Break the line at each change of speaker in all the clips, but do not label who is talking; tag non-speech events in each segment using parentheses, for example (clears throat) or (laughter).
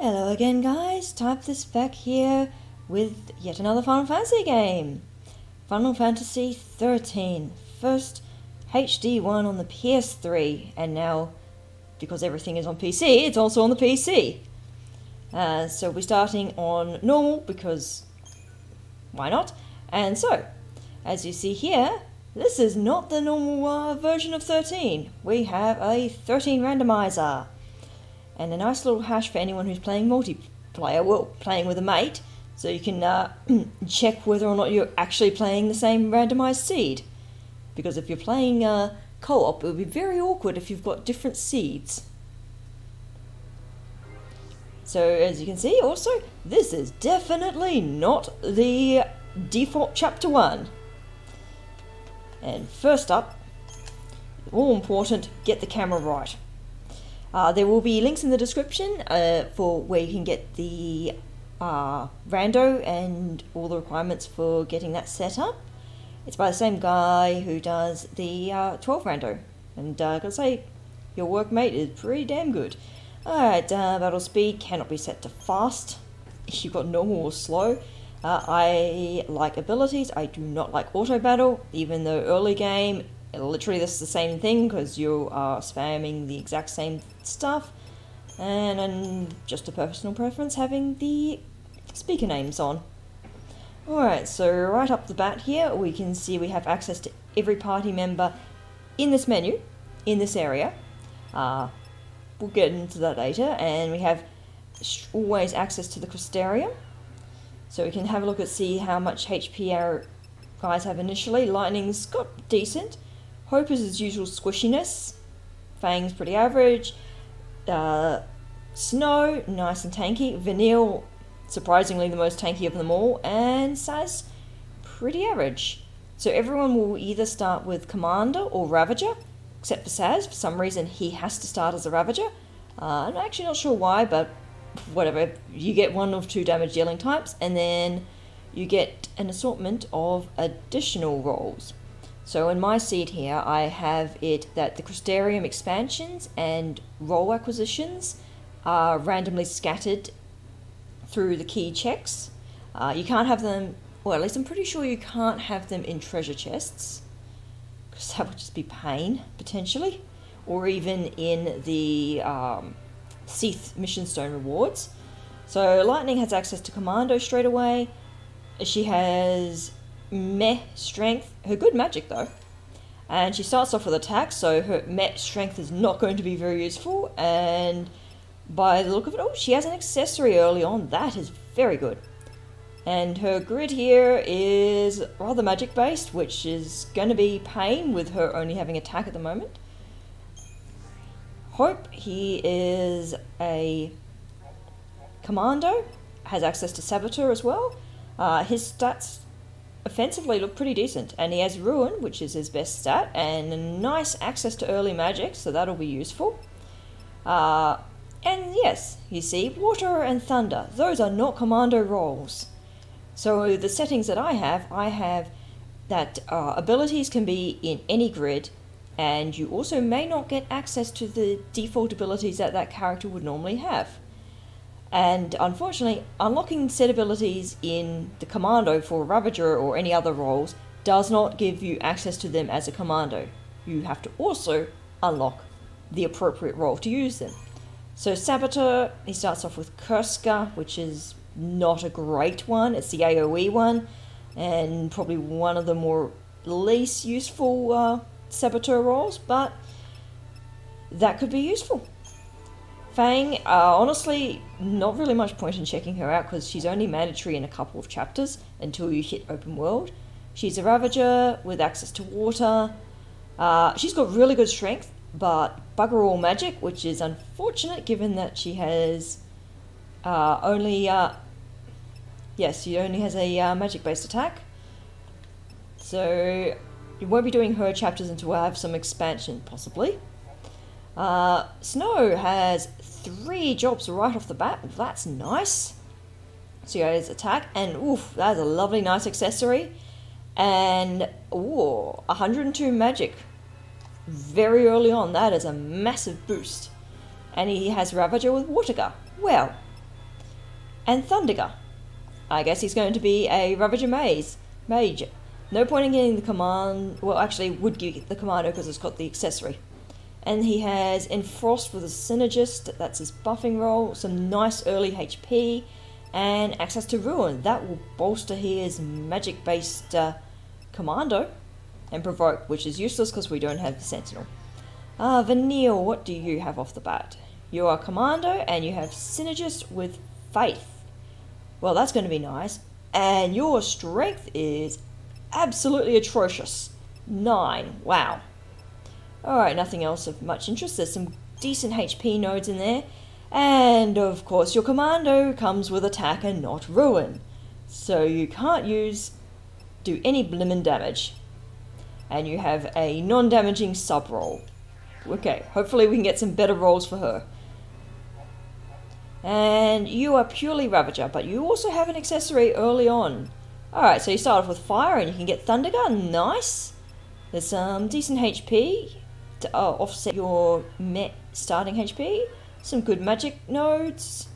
Hello again guys, Taipthis back here with yet another Final Fantasy game. Final Fantasy 13, first HD one on the PS3, and now, because everything is on PC, it's also on the PC. Uh, so we're starting on normal, because why not? And so, as you see here, this is not the normal uh, version of 13. We have a 13 randomizer and a nice little hash for anyone who's playing multiplayer, well, playing with a mate, so you can uh, (clears throat) check whether or not you're actually playing the same randomized seed. Because if you're playing uh, co-op, it would be very awkward if you've got different seeds. So as you can see, also, this is definitely not the default chapter 1. And first up, all important, get the camera right. Uh, there will be links in the description uh, for where you can get the uh, rando and all the requirements for getting that set up. It's by the same guy who does the uh, 12 rando. And uh, I gotta say, your workmate is pretty damn good. Alright, uh, battle speed cannot be set to fast. (laughs) You've got normal or slow. Uh, I like abilities, I do not like auto battle, even though early game literally this is the same thing because you are spamming the exact same stuff and, and just a personal preference having the speaker names on. Alright, so right up the bat here we can see we have access to every party member in this menu, in this area. Uh, we'll get into that later and we have always access to the Crystarium. So we can have a look at see how much HP our guys have initially. Lightning's got decent. Hope is his usual squishiness. Fang's pretty average. Uh, Snow, nice and tanky. Vanille, surprisingly the most tanky of them all. And Sazh, pretty average. So everyone will either start with Commando or Ravager, except for Sazh. For some reason, he has to start as a Ravager. Uh, I'm actually not sure why, but whatever. You get one of two damage dealing types, and then you get an assortment of additional roles. So in my seed here, I have it that the Crystarium expansions and role acquisitions are randomly scattered through the key checks. Uh, you can't have them, or at least I'm pretty sure you can't have them in treasure chests, because that would just be pain, potentially, or even in the um, Cie'th Mission Stone rewards. So Lightning has access to Commando straight away. She has meh strength. Her good magic though. And she starts off with attack, so her meh strength is not going to be very useful. And by the look of it, oh, she has an accessory early on. That is very good. And her grid here is rather magic based, which is going to be pain with her only having attack at the moment. Hope, he is a commando, has access to Saboteur as well. Uh, his stats offensively look pretty decent. And he has Ruin, which is his best stat, and nice access to early magic, so that'll be useful. Uh, and yes, you see, Water and Thunder, those are not commando roles. So the settings that I have, I have that uh, abilities can be in any grid, and you also may not get access to the default abilities that that character would normally have. And unfortunately, unlocking set abilities in the commando for Ravager or any other roles does not give you access to them as a commando. You have to also unlock the appropriate role to use them. So Saboteur, he starts off with Kurska, which is not a great one. It's the AoE one, and probably one of the more least useful uh, Saboteur roles, but that could be useful. Fang, uh, honestly, not really much point in checking her out because she's only mandatory in a couple of chapters until you hit open world. She's a Ravager with access to water. Uh, she's got really good strength, but bugger all magic, which is unfortunate given that she has uh, only. Uh, yes, she only has a uh, magic based attack. So you won't be doing her chapters until I have some expansion, possibly. Uh, Snow has three jobs right off the bat. That's nice. His attack, and oof, that's a lovely, nice accessory. And ooh, 102 magic. Very early on, that is a massive boost. And he has Ravager with Waterga. Well, and Thundaga. I guess he's going to be a Ravager Maze. Mage. No point in getting the command. Well, actually, would get the commander because it's got the accessory. And he has Enfrost with a Synergist, that's his buffing role, some nice early HP, and access to Ruin. That will bolster his magic based uh, Commando and Provoke, which is useless because we don't have the Sentinel. Ah, uh, Vanille, what do you have off the bat? You are Commando and you have Synergist with Faith. Well, that's going to be nice. And your strength is absolutely atrocious. Nine. Wow. Alright, nothing else of much interest. There's some decent HP nodes in there. And of course, your commando comes with attack and not ruin. So you can't use do any blimmin' damage. And you have a non-damaging sub role. Okay, hopefully we can get some better roles for her. And you are purely Ravager, but you also have an accessory early on. Alright, so you start off with fire and you can get Thundaga. Nice. There's some decent HP to uh, offset your met starting HP. Some good magic nodes.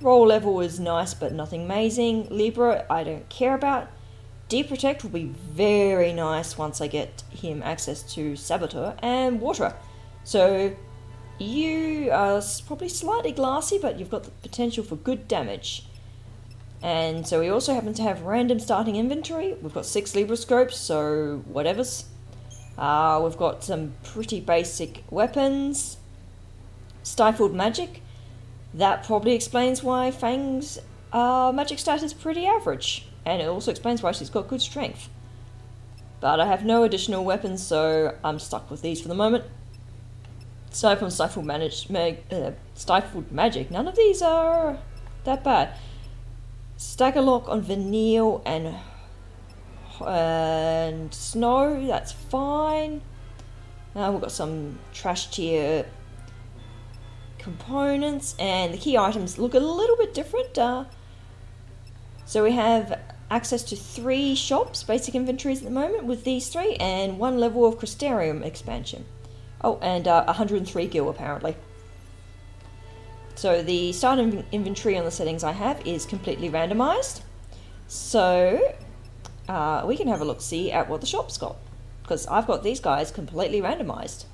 Role level is nice but nothing amazing. Libra, I don't care about. Deprotect will be very nice once I get him access to Saboteur and Water. So you are probably slightly glassy, but you've got the potential for good damage. And so we also happen to have random starting inventory. We've got six Librascopes, so whatever's. Uh, we've got some pretty basic weapons. Stifled magic. That probably explains why Fang's uh, magic stat is pretty average. And it also explains why she's got good strength. But I have no additional weapons, so I'm stuck with these for the moment. Stifled, stifled, manage, mag, uh, stifled magic. None of these are that bad. Stagger lock on Vanille and and Snow, that's fine. Now we've got some trash tier components and the key items look a little bit different. Uh, so we have access to three shops, basic inventories at the moment with these three, and one level of Crystarium expansion. Oh, and uh, 103 gil apparently. So the start inventory on the settings I have is completely randomized. So uh, we can have a look see at what the shop's got because I've got these guys completely randomized.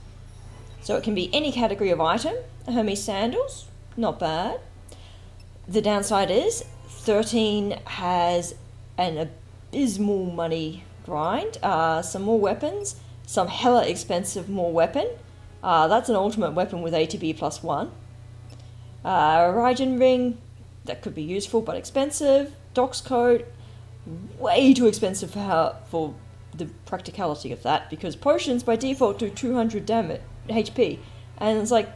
So it can be any category of item. Hermes sandals, not bad. The downside is 13 has an abysmal money grind, uh, some more weapons, some hella expensive more weapon. Uh, that's an ultimate weapon with ATB plus one. Uh, Raijin ring, that could be useful but expensive. Doc's coat, way too expensive for for the practicality of that because potions by default do 200 damage HP, and it's like,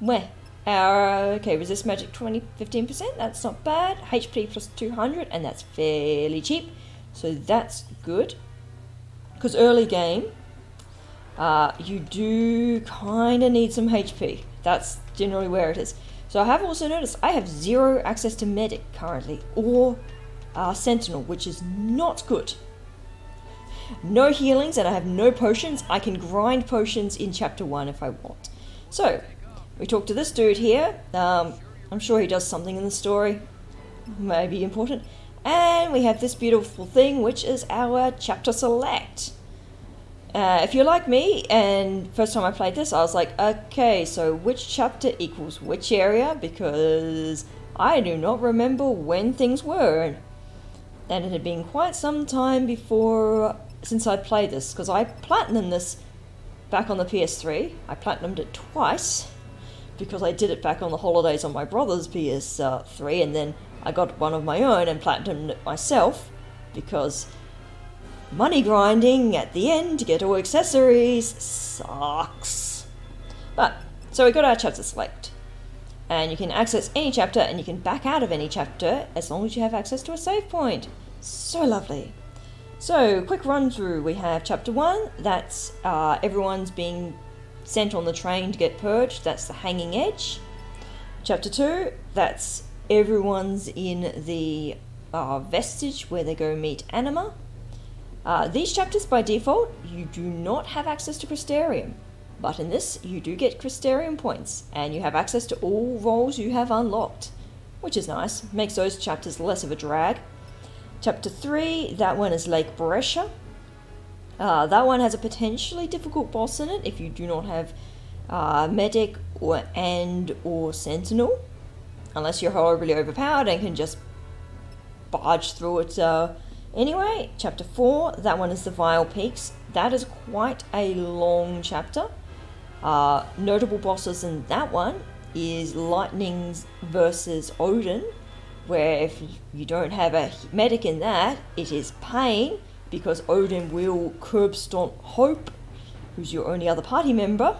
meh. Uh, okay, resist magic 20 15%, that's not bad. HP plus 200, and that's fairly cheap, so that's good. Because early game, uh, you do kind of need some HP. That's generally where it is. So I have also noticed I have zero access to medic currently, or uh, sentinel, which is not good. No healings and I have no potions. I can grind potions in chapter 1 if I want. So, we talk to this dude here. Um, I'm sure he does something in the story. Maybe important. And we have this beautiful thing, which is our chapter select. Uh, if you're like me, and first time I played this, I was like, okay, so which chapter equals which area? Because I do not remember when things were. And it had been quite some time before, since I played this, because I platinumed this back on the PS3. I platinumed it twice, because I did it back on the holidays on my brother's PS3, and then I got one of my own and platinumed it myself, because Money grinding at the end to get all accessories sucks. But, so we got our chapter select. And you can access any chapter and you can back out of any chapter as long as you have access to a save point. So lovely. So, quick run through. We have chapter 1, that's uh, everyone's being sent on the train to get purged, that's the hanging edge. Chapter 2, that's everyone's in the uh, vestige where they go meet Anima. Uh, these chapters, by default, you do not have access to Crystarium, but in this, you do get Crystarium points, and you have access to all roles you have unlocked. which is nice. Makes those chapters less of a drag. Chapter 3, that one is Lake Bresha. Uh, that one has a potentially difficult boss in it if you do not have uh, Medic or and or Sentinel. Unless you're horribly overpowered and can just barge through it. Uh, anyway, chapter 4, that one is the Vile Peaks. That is quite a long chapter. Uh, notable bosses in that one is Lightnings versus Odin, where if you don't have a medic in that, it is pain because Odin will curb stomp Hope, who's your only other party member.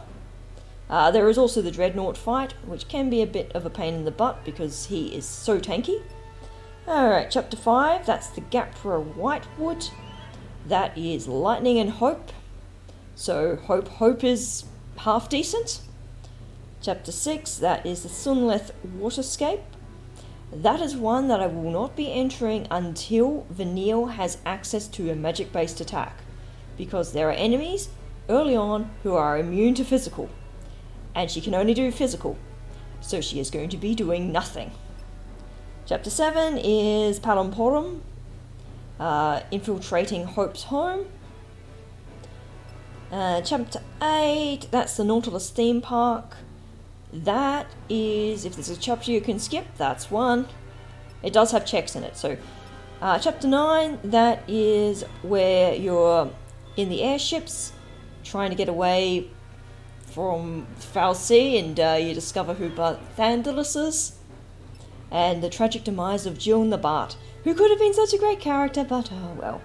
Uh, there is also the Dreadnought fight, which can be a bit of a pain in the butt because he is so tanky. Alright, chapter 5, that's the Gapra Whitewood. That is Lightning and Hope. So, Hope Hope is half decent. Chapter 6, that is the Sunleth Waterscape. That is one that I will not be entering until Vanille has access to a magic based attack, because there are enemies early on who are immune to physical, and she can only do physical, so she is going to be doing nothing. Chapter 7 is Palumpolum, uh, infiltrating Hope's home. Uh, chapter 8, that's the Nautilus theme park. That is, if there's a chapter you can skip, that's one. It does have checks in it. So, uh, chapter 9, that is where you're in the airships trying to get away from Sea and uh, you discover who Barthandelus is. And the tragic demise of Jihl Nabaat, who could have been such a great character, but oh well.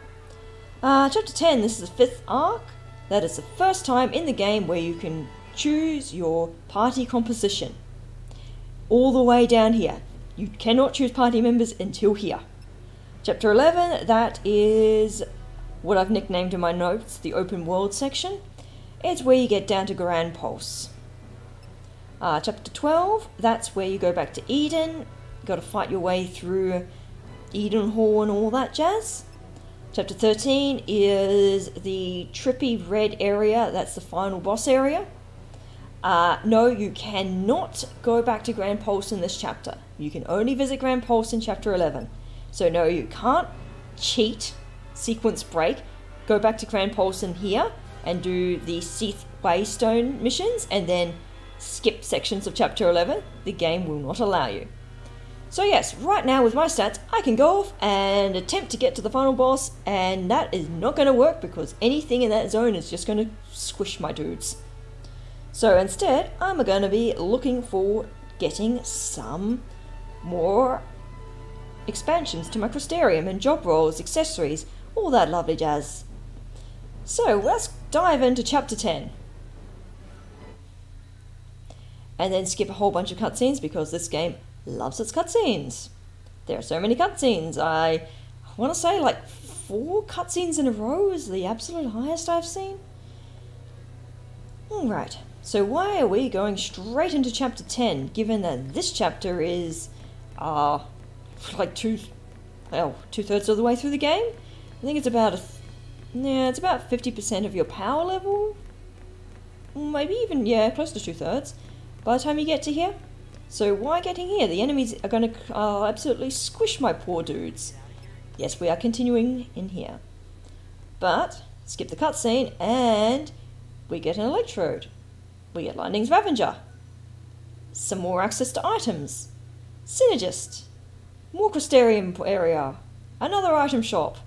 Uh, chapter 10, this is the Fifth Ark. That is the first time in the game where you can choose your party composition. All the way down here. You cannot choose party members until here. Chapter 11, that is what I've nicknamed in my notes the open world section. It's where you get down to Gran Pulse. Uh, chapter 12, that's where you go back to Eden. You've gotta fight your way through Edenhall and all that jazz. Chapter 13 is the trippy red area, that's the final boss area. Uh, no, you cannot go back to Gran Pulse in this chapter. You can only visit Gran Pulse in chapter 11. So, no, you can't cheat, sequence break, go back to Gran Pulse in here and do the Cie'th Waystone missions and then skip sections of chapter 11. The game will not allow you. So yes, right now with my stats, I can go off and attempt to get to the final boss, and that is not going to work because anything in that zone is just going to squish my dudes. So instead, I'm going to be looking for getting some more expansions to my Crystarium and job roles, accessories, all that lovely jazz. So let's dive into chapter 10. And then skip a whole bunch of cutscenes because this game loves its cutscenes. There are so many cutscenes. I want to say like four cutscenes in a row is the absolute highest I've seen. Alright, so why are we going straight into chapter 10, given that this chapter is, uh, like two, well, two-thirds of the way through the game? I think it's about a, yeah, it's about 50% of your power level? Maybe even, yeah, close to two-thirds by the time you get to here. So why getting here? The enemies are going to uh, absolutely squish my poor dudes. Yes, we are continuing in here. But, skip the cutscene, and we get an electrode. We get Lightning's Ravager. Some more access to items. Synergist. More Crystarium area. Another item shop.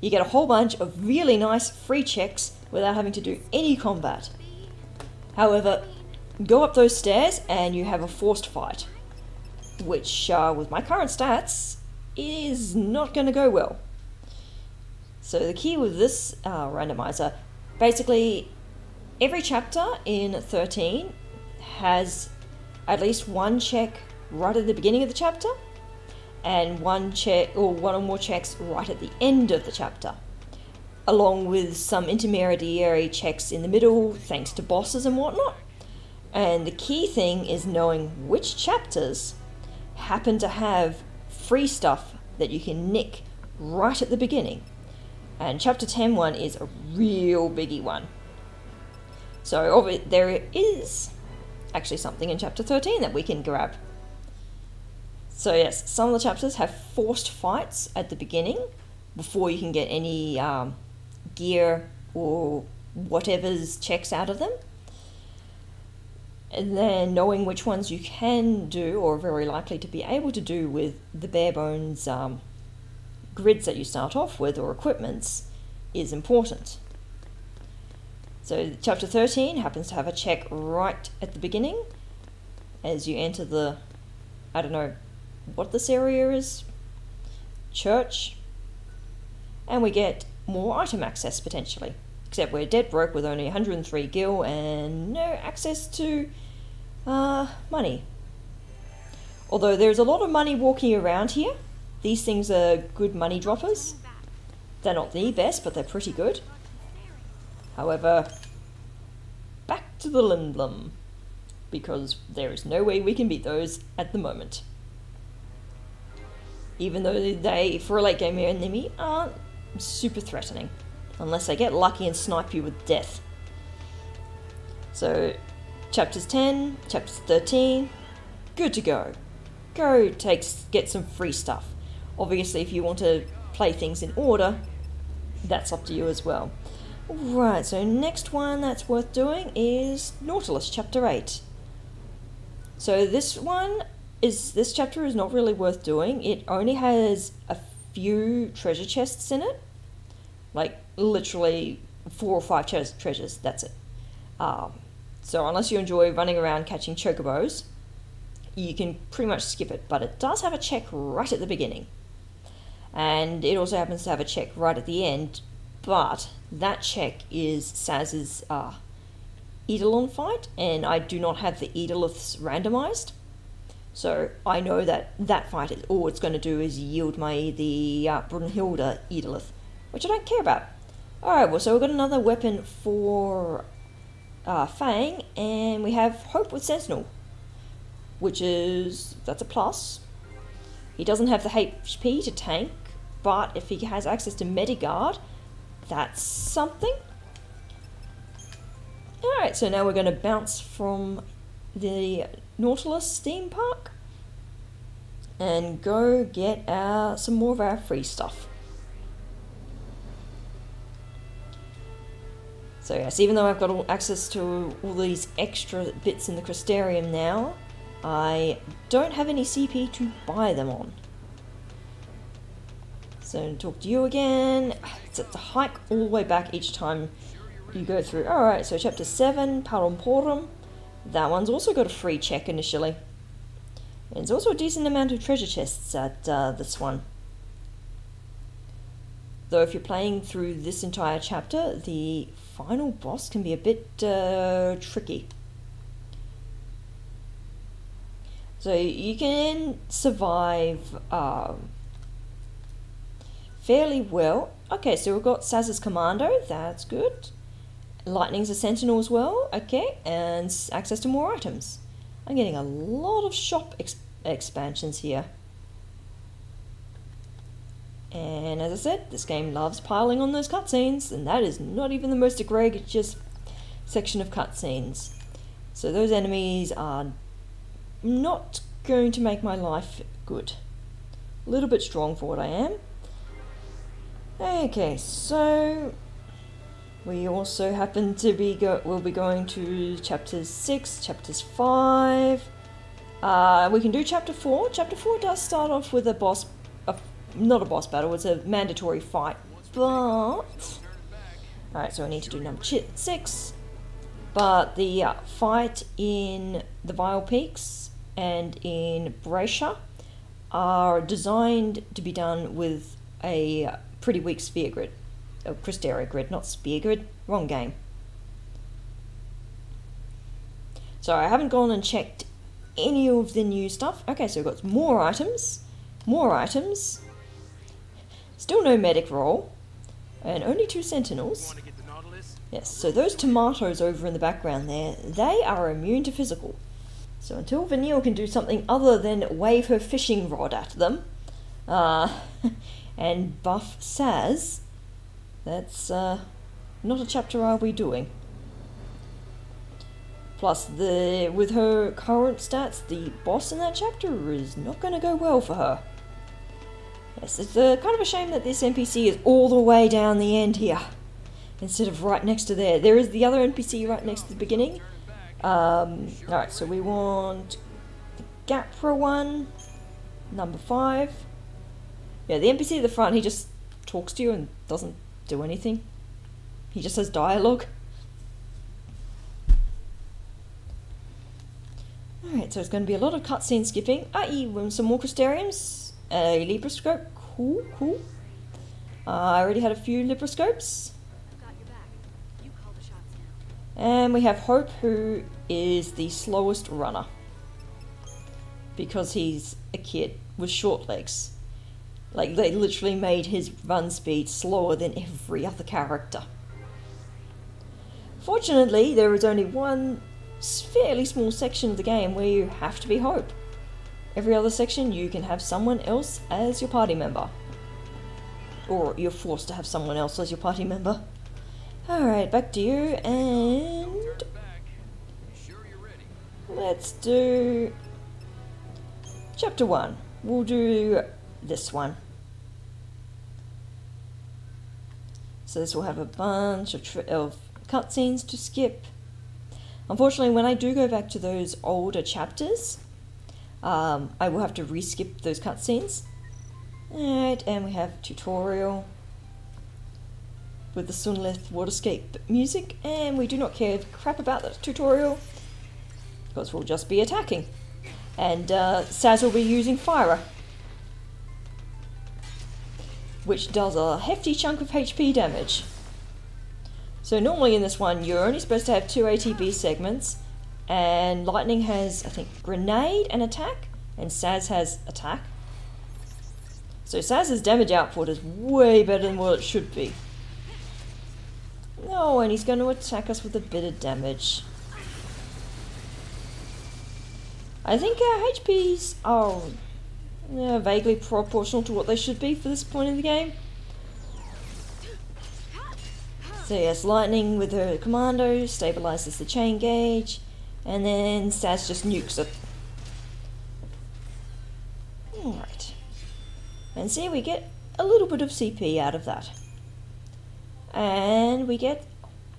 You get a whole bunch of really nice free checks without having to do any combat. However, go up those stairs and you have a forced fight. Which, uh, with my current stats, is not going to go well. So the key with this uh, randomizer, basically Every chapter in 13 has at least one check right at the beginning of the chapter and one check or one or more checks right at the end of the chapter along with some intermediary checks in the middle thanks to bosses and whatnot and the key thing is knowing which chapters happen to have free stuff that you can nick right at the beginning and chapter 10 one is a real biggie one so there is actually something in chapter 13 that we can grab. So yes, some of the chapters have forced fights at the beginning before you can get any um, gear or whatever's checks out of them. And then knowing which ones you can do or very likely to be able to do with the bare bones um, grids that you start off with or equipments is important. So chapter 13 happens to have a check right at the beginning as you enter the, I don't know what this area is, church, and we get more item access potentially. Except we're dead broke with only 103 gil and no access to uh, money. Although there's a lot of money walking around here. These things are good money droppers. They're not the best, but they're pretty good. However, back to the Lindblum, because there is no way we can beat those at the moment. Even though they, for a late game enemy, aren't super threatening. Unless they get lucky and snipe you with death. So, chapters 10, chapters 13, good to go. Go take, get some free stuff. Obviously, if you want to play things in order, that's up to you as well. Right, so next one that's worth doing is Nautilus chapter 8. So this one is this chapter is not really worth doing. It only has a few treasure chests in it. Like literally four or five tre- treasures, that's it. Um, so unless you enjoy running around catching chocobos, you can pretty much skip it, but it does have a check right at the beginning. And it also happens to have a check right at the end, but that check is Sazh's uh, Eidolon fight, and I do not have the Eidoliths randomized. So I know that that fight, is, all it's going to do is yield my the uh, Brynhildr Eidolith, which I don't care about. Alright, well, so we've got another weapon for uh, Fang, and we have Hope with Sentinel, which is, that's a plus. He doesn't have the HP to tank, but if he has access to Mediguard, that's something. Alright, so now we're going to bounce from the Nautilus theme park and go get our, some more of our free stuff. So yes, even though I've got all access to all these extra bits in the Crystarium now, I don't have any CP to buy them on. So talk to you again. It's the hike all the way back each time you go through. Alright, so chapter 7, Palumpolum. That one's also got a free check initially. And there's also a decent amount of treasure chests at uh, this one. Though if you're playing through this entire chapter, the final boss can be a bit uh, tricky. So you can survive um, fairly well. Okay, so we've got Sazh's Commando, that's good. Lightning's a Sentinel as well, okay, and access to more items. I'm getting a lot of shop ex expansions here. And as I said, this game loves piling on those cutscenes, and that is not even the most egregious section of cutscenes. So those enemies are not going to make my life good. A little bit strong for what I am. Okay, so we also happen to be go we'll be going to chapters 6, chapters 5. Uh, we can do chapter 4. Chapter 4 does start off with a boss not a boss battle, it's a mandatory fight. But alright, so I need to do number six. But the uh, fight in the Vile Peaks and in Bresha are designed to be done with a pretty weak sphere grid. Oh, Crystarium grid, not spear grid. Wrong game. So I haven't gone and checked any of the new stuff. Okay, so we've got more items, more items, Still no medic role. And only two sentinels. Yes, so those tomatoes over in the background there, they are immune to physical. So until Vanille can do something other than wave her fishing rod at them, uh, (laughs) and buff Sazh, that's uh, not a chapter I'll be doing. Plus, the with her current stats, the boss in that chapter is not going to go well for her. Yes, it's a, kind of a shame that this NPC is all the way down the end here, instead of right next to there. There is the other NPC right next to the beginning. Um, Alright, so we want the Gapra one, number five. Yeah, the NPC at the front, he just talks to you and doesn't do anything. He just has dialogue. Alright, so it's going to be a lot of cutscene skipping, i.e. some more Crystariums, a Librascope, cool, cool. Uh, I already had a few Librascopes. And we have Hope, who is the slowest runner. Because he's a kid with short legs. Like, they literally made his run speed slower than every other character. Fortunately, there is only one fairly small section of the game where you have to be Hope. Every other section, you can have someone else as your party member. Or you're forced to have someone else as your party member. Alright, back to you, and... Let's do... Chapter 1. We'll do this one. So this will have a bunch of, of cutscenes to skip. Unfortunately, when I do go back to those older chapters, um, I will have to reskip those cutscenes. Alright, and we have tutorial with the Sunleth Waterscape music, and we do not care crap about that tutorial because we'll just be attacking. And uh, Sazh will be using Fire, which does a hefty chunk of HP damage. So normally in this one, you're only supposed to have two ATB segments, and Lightning has, I think, Grenade and Attack, and Sazh has Attack. So Sazh's damage output is way better than what it should be. No, and he's going to attack us with a bit of damage. I think our HPs are yeah, vaguely proportional to what they should be for this point in the game. So yes, Lightning with her commando stabilizes the chain gauge, and then Sazh just nukes it. Alright. And see, we get a little bit of CP out of that. And we get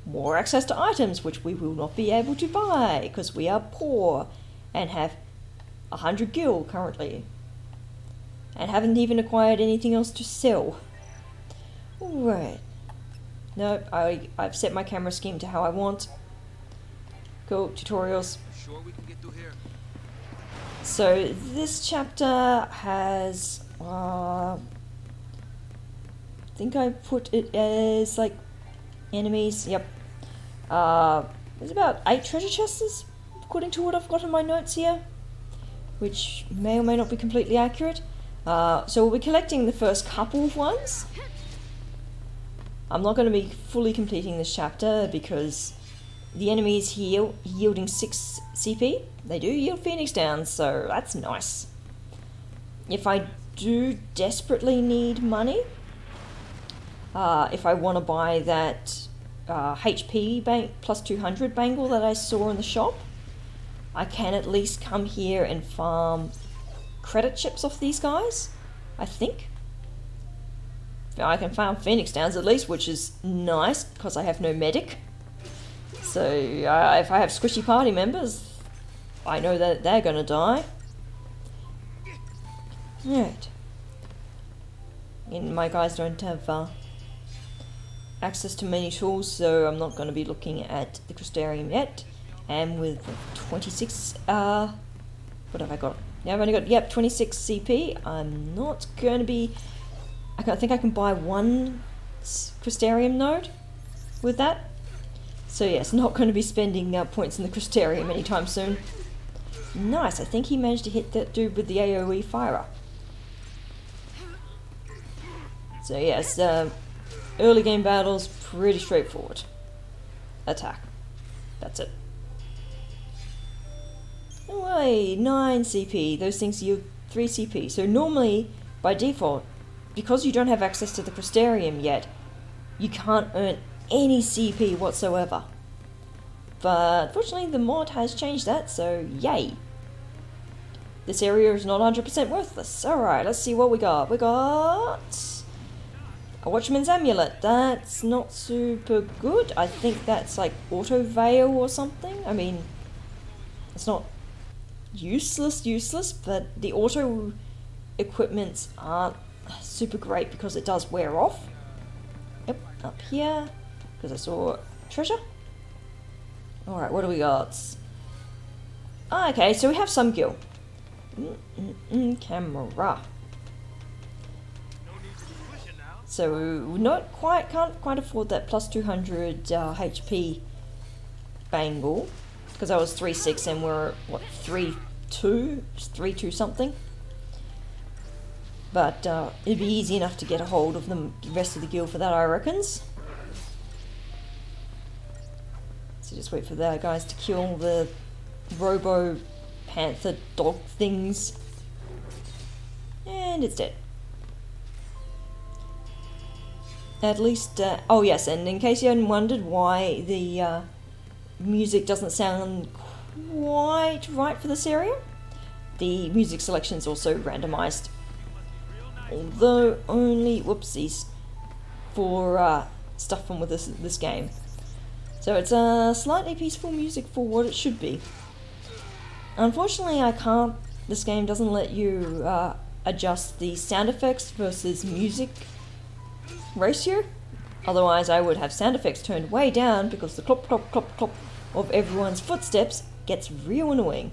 more access to items, which we will not be able to buy, because we are poor, and have 100 gil currently. And haven't even acquired anything else to sell. Alright. Nope, I, I've set my camera scheme to how I want. Cool, tutorials. Sure so this chapter has, uh, I think I put it as like enemies, yep. Uh, there's about eight treasure chests according to what I've got in my notes here, which may or may not be completely accurate. Uh, so we'll be collecting the first couple of ones. I'm not going to be fully completing this chapter because the enemies heal, yielding 6 CP. They do yield Phoenix Downs, so that's nice. If I do desperately need money, uh, if I want to buy that uh, HP bank plus 200 bangle that I saw in the shop, I can at least come here and farm credit chips off these guys, I think. I can farm Phoenix Downs at least, which is nice because I have no medic. So uh, if I have squishy party members, I know that they're gonna die. Right. And my guys don't have uh, access to many tools, so I'm not to be looking at the Crystarium yet. And with 26, uh, what have I got? Yeah, I've only got, yep, 26 CP. I'm not to be I think I can buy one Crystarium node with that. So yes, not going to be spending uh, points in the Crystarium anytime soon. Nice, I think he managed to hit that dude with the AoE fire. So yes, uh, early game battles, pretty straightforward. Attack. That's it. Away, 9 CP. Those things yield 3 CP. So normally, by default, because you don't have access to the Crystarium yet, you can't earn any CP whatsoever. But fortunately the mod has changed that, so yay. This area is not 100% worthless. Alright, let's see what we got. We got... A Watchman's Amulet. That's not super good. I think that's like Auto Veil or something. I mean, it's not useless, useless, but the auto equipments aren't super great because it does wear off. Yep, up here, because I saw treasure. Alright, what do we got? Ah, okay, so we have some gil. Mm -mm -mm, camera. So not quite can't quite afford that plus 200 uh, HP bangle because I was 3-6 and we're what 3-2 3-2 something but uh, it'd be easy enough to get a hold of the rest of the gil for that I reckons so just wait for the guys to kill the robo panther dog things. And it's dead. At least, uh, oh yes, and in case you hadn't wondered why the uh, music doesn't sound quite right for this area, the music selection is also randomized. Although only, whoopsies, for uh, stuff from with this, this game. So it's a slightly peaceful music for what it should be. Unfortunately, I can't. This game doesn't let you uh, adjust the sound effects versus music ratio. Otherwise, I would have sound effects turned way down because the clop, clop, clop, clop of everyone's footsteps gets real annoying.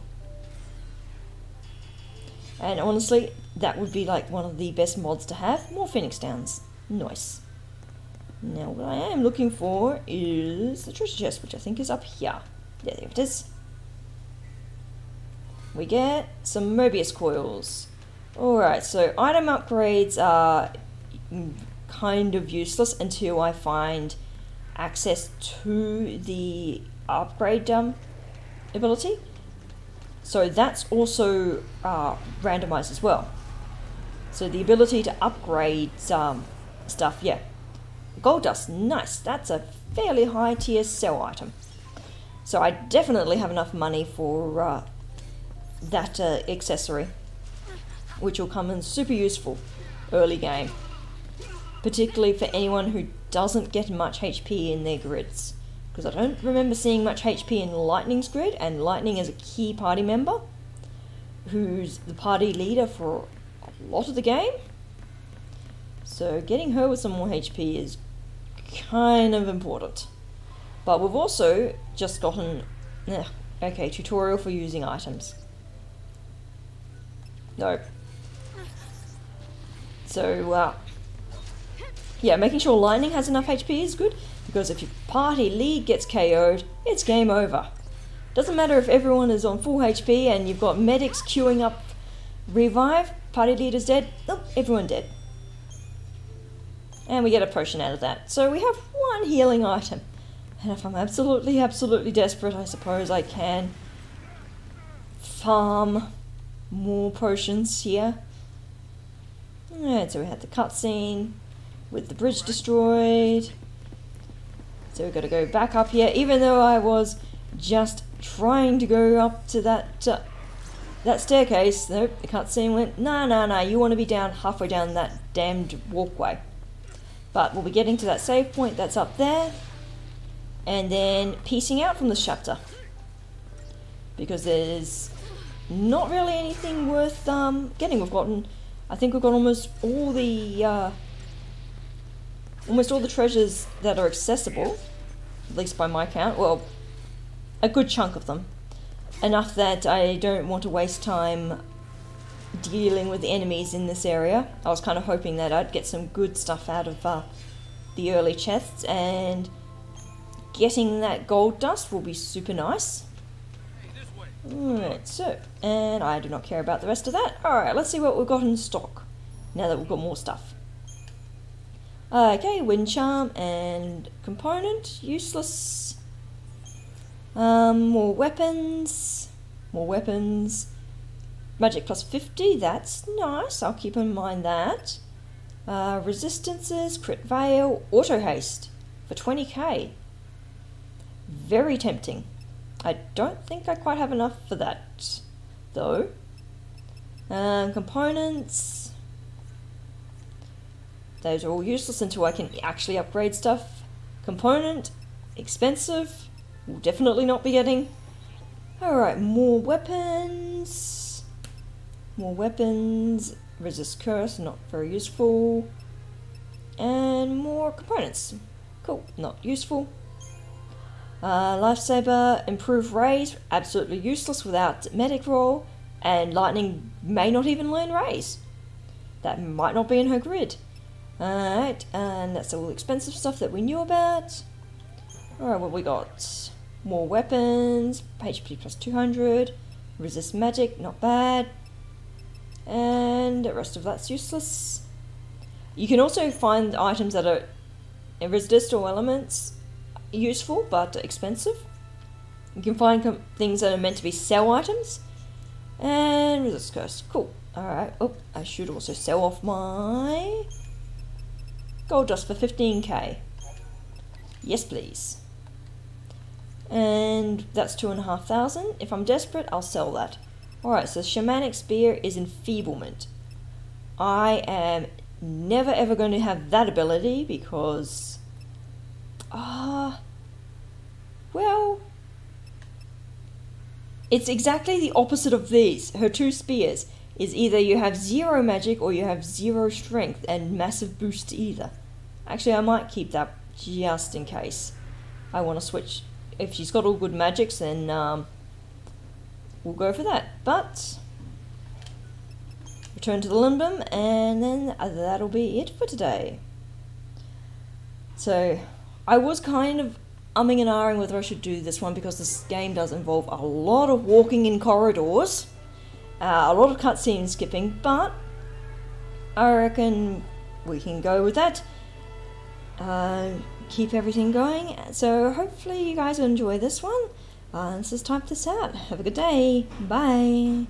And honestly, that would be like one of the best mods to have. More Phoenix Downs. Nice. Now, what I am looking for is the treasure chest, which I think is up here. Yeah, there it is we get some Mobius coils. Alright, so item upgrades are kind of useless until I find access to the upgrade um, ability. So that's also uh, randomized as well. So the ability to upgrade um, stuff, yeah. Gold dust, nice. That's a fairly high tier sell item. So I definitely have enough money for uh, that uh, accessory, which will come in super useful early game, particularly for anyone who doesn't get much HP in their grids. Because I don't remember seeing much HP in Lightning's grid, and Lightning is a key party member who's the party leader for a lot of the game. So getting her with some more HP is kind of important. But we've also just gotten, eh, okay, tutorial for using items. No. So, uh, yeah, making sure Lightning has enough HP is good, because if your party lead gets KO'd, it's game over. Doesn't matter if everyone is on full HP and you've got medics queuing up revive, party leader's dead, oh, everyone dead. And we get a potion out of that. So we have one healing item. And if I'm absolutely, absolutely desperate, I suppose I can farm more potions here. Alright, so we had the cutscene with the bridge destroyed. So we've got to go back up here, even though I was just trying to go up to that uh, that staircase. Nope, the cutscene went, no, no, no, you want to be down halfway down that damned walkway. But we'll be getting to that save point that's up there, and then piecing out from this chapter. Because there's not really anything worth um, getting. We've gotten, I think we've got almost all the, uh, almost all the treasures that are accessible, at least by my count. Well, a good chunk of them. Enough that I don't want to waste time dealing with the enemies in this area. I was kind of hoping that I'd get some good stuff out of uh, the early chests and getting that gold dust will be super nice. Alright, so, and I do not care about the rest of that. Alright, let's see what we've got in stock, now that we've got more stuff. Okay, wind charm and component, useless. Um, more weapons, more weapons. Magic plus 50, that's nice, I'll keep in mind that. Uh, resistances, crit veil, auto haste for 20k. Very tempting. I don't think I quite have enough for that, though. Um, components. Those are all useless until I can actually upgrade stuff. Component, expensive, will definitely not be getting. Alright, more weapons. More weapons. Resist curse, not very useful. And more components. Cool, not useful. Uh, lifesaver, improve raise, absolutely useless without medic role, and lightning may not even learn raise. That might not be in her grid. Alright, and that's all the expensive stuff that we knew about. Alright, what we got? More weapons, HP plus 200, resist magic, not bad. And the rest of that's useless. You can also find items that are residual elements useful but expensive. You can find things that are meant to be sell items. And resist curse. Cool. Alright. Oh, I should also sell off my gold dust for 15k. Yes, please. And that's two and a half thousand. If I'm desperate, I'll sell that. Alright, so Shamanic Spear is enfeeblement. I am never ever going to have that ability because... Ah... Uh, well... It's exactly the opposite of these. Her two spears is either you have zero magic or you have zero strength and massive boost either. Actually, I might keep that just in case I want to switch. If she's got all good magics, then um, we'll go for that. But return to the Lindblum, and then that'll be it for today. So I was kind of umming and ahhing whether I should do this one because this game does involve a lot of walking in corridors, uh, a lot of cutscene skipping, but I reckon we can go with that. Uh, keep everything going. So hopefully you guys enjoy this one. Uh, this is Taipthis Out. Have a good day. Bye.